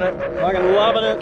loving it. Fucking loving it.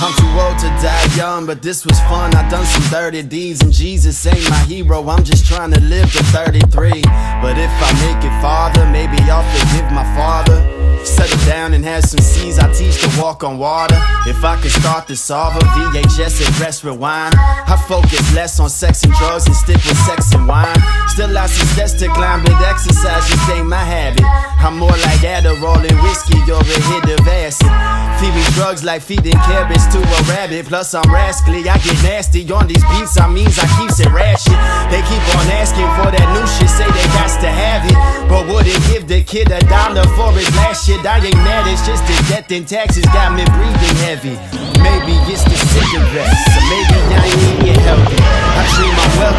I'm too old to die young, but this was fun. I done some dirty deeds, and Jesus ain't my hero. I'm just trying to live to 33. But if I make it farther, maybe I'll forgive my father. Settle down and have some seeds. I teach to walk on water. If I could start to solve a VHS and press rewind, I focus less on sex and drugs and stick with sex and wine. Still I success to climb, but exercise just ain't my habit. I'm more like Adderall and whiskey or a hit of acid. Feed me drugs like feeding carrots to a rabbit. Plus I'm rascally, I get nasty on these beats. I means I keeps it ratchet. They keep on asking for that new shit, say they got to have it. But wouldn't give the kid a dollar for his last shit. I ain't mad, it's just the death and taxes got me breathing heavy. Maybe it's the cigarettes, maybe I ain't eating healthy. I dream I'm wealthy,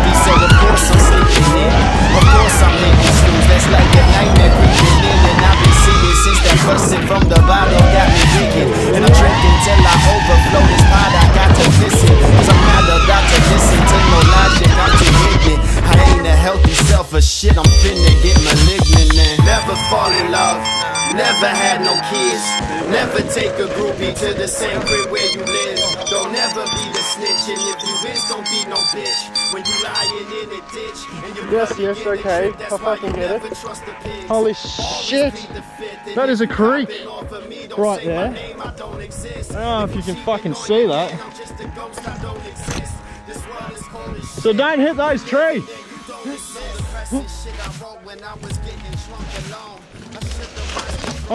finna get malignant and never fall in love. Never had no kids. Never take a groupie to the same crib where you live. Don't never be the snitch, and if you is, don't be no bitch. When you lying in a ditch and you Yes, yes, okay. I fucking get it. Holy shit! That is a creek right there. I don't know if you can fucking see that. So don't hit those trees. I'm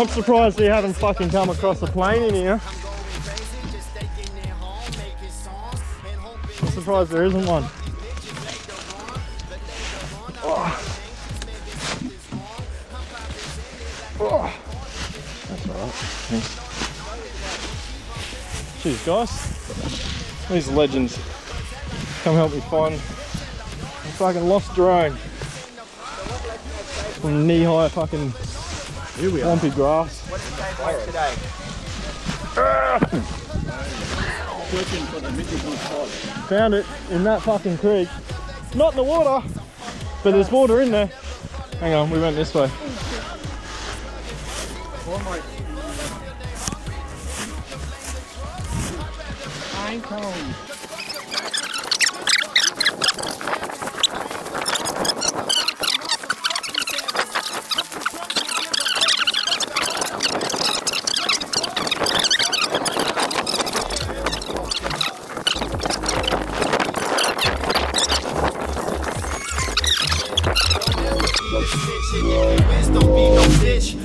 surprised you haven't fucking come across a plane in here. I'm surprised there isn't one. Oh. Oh. That's alright. Cheers, guys. These legends come help me find a fucking lost drone from knee-high fucking swampy grass. What's the game like today? Found it in that fucking creek. Not in the water, but there's water in there. Hang on, we went this way. Don't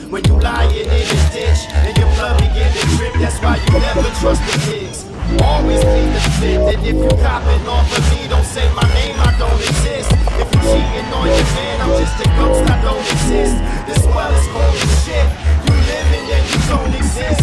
when you lying in a ditch and your blood begin to drip. That's why you never trust the pigs. Always clean the fit, and if you copping off of me, don't say my name, I don't exist. If you cheating on your man, I'm just a ghost, I don't exist. This world is cold as shit. You living, yet you don't exist.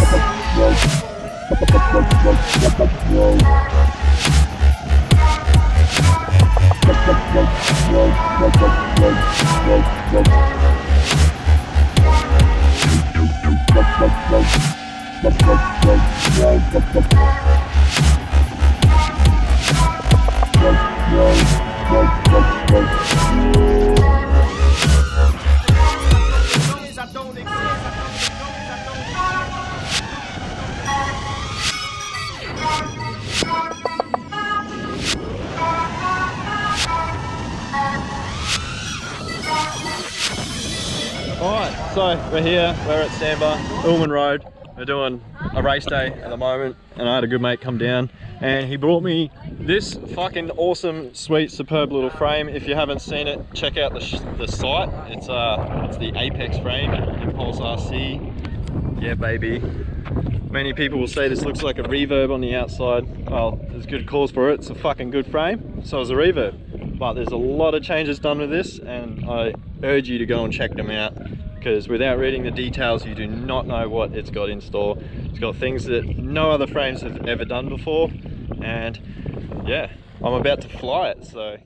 Alright, so we're here, we're at Samba, Ullman Road. We're doing a race day at the moment and I had a good mate come down and he brought me this fucking awesome, sweet, superb little frame. If you haven't seen it, check out the, the site. It's uh, it's the Apex frame, Impulse RC. Yeah, baby. Many people will say this looks like a reverb on the outside. Well, there's good cause for it. It's a fucking good frame. So is a reverb. But there's a lot of changes done with this and I urge you to go and check them out because without reading the details you do not know what it's got in store. It's got things that no other frames have ever done before and yeah, I'm about to fly it so